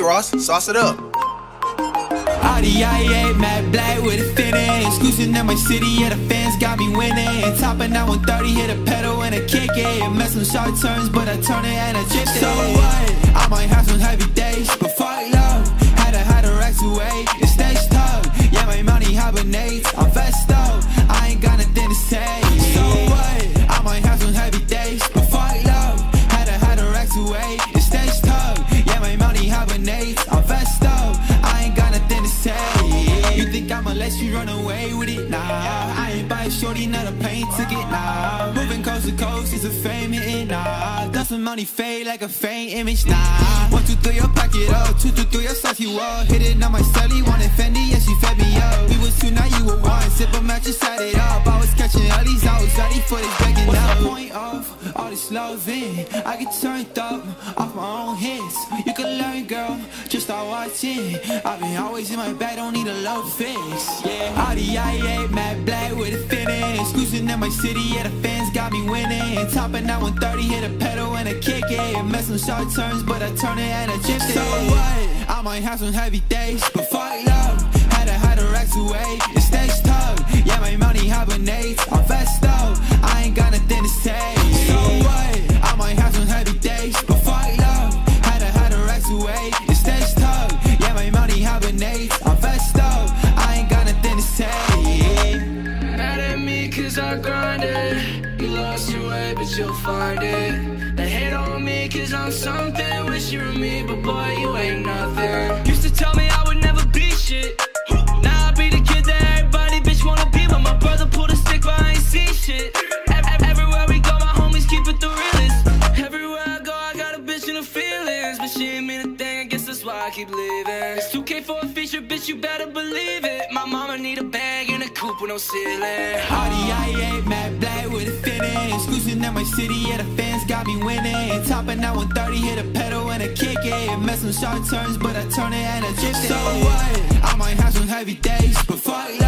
Ross, sauce it up. Audi I8, matte black with a fitting. Exclusive in my city, yeah, the fans got me winning. Topping out 130, hit a pedal and a kick it. Mess some short turns, but I turn it and I drift it. So what? I might have some heavy days, but fuck love. Had to had a racks away, it stays tough. Yeah, my money hibernates, I'm vest up. Shorty, not a plane ticket. Nah, moving coast to coast is a fame hitting. Nah, got some money fade like a faint image. Nah, one two three, your pocket up. Two two three, your stuff you up. Hit it on my celly, wanted Fendi, yeah she fed me up. We was two, now you were one. Sip a match, just set it up. I was catching all these, ready for this loving? I get turned up off my own hits. You can learn, girl, just start watching. I've been always in my bag, don't need a love fix. Yeah, Audi I8, matte black with a finish. Exclusive in my city, yeah, the fans got me winning. Topping out 130, hit a pedal and a kick it. Mess some short turns, but I turn it and I drift it. So what? I might have some heavy days, but fuck love. Had to hide the racks away, it stays tough. Yeah, my money hibernates, You lost your way, but you'll find it. They hate on me cause I'm something. Wish you were me, but boy, you ain't nothing. Used to tell me I would never be shit. Now I be the kid that everybody bitch wanna be. But my brother pulled a stick, but I ain't see shit. Ev- ev- Everywhere we go, my homies keep it the realest. Everywhere I go, I got a bitch in the feelings. But she ain't mean a thing, I guess that's why I keep living. It's 2K for a feature, bitch, you better believe it. My mama need a bag and a coupe with no ceiling. Fitting. Exclusive in my city, yeah, the fans got me winning. Topping out 130, hit a pedal and a kick it. Mess some short turns, but I turn it and I drift it. So what? I might have some heavy days, but fuck